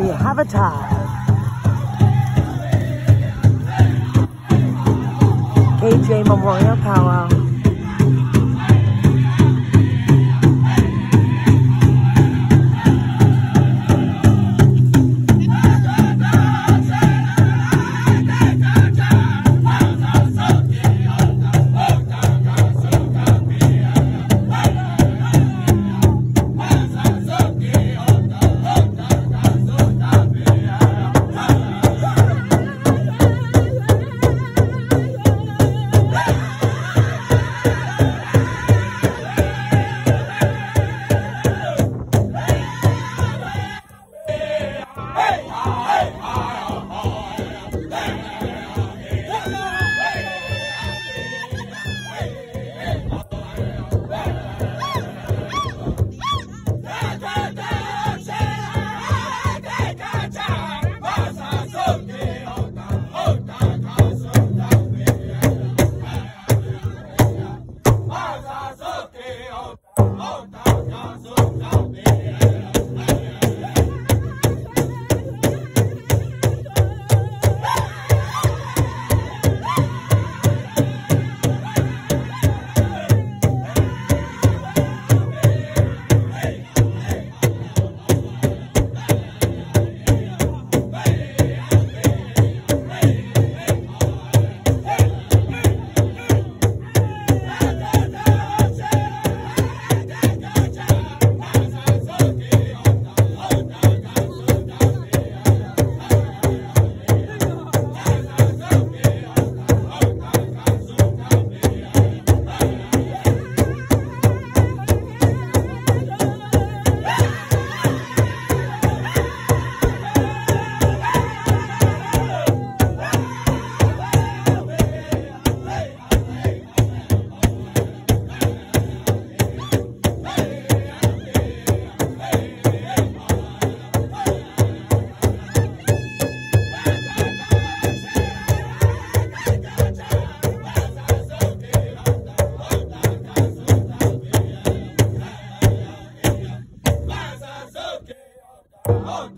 we have a tie. KJ Memorial Powwow. Oh,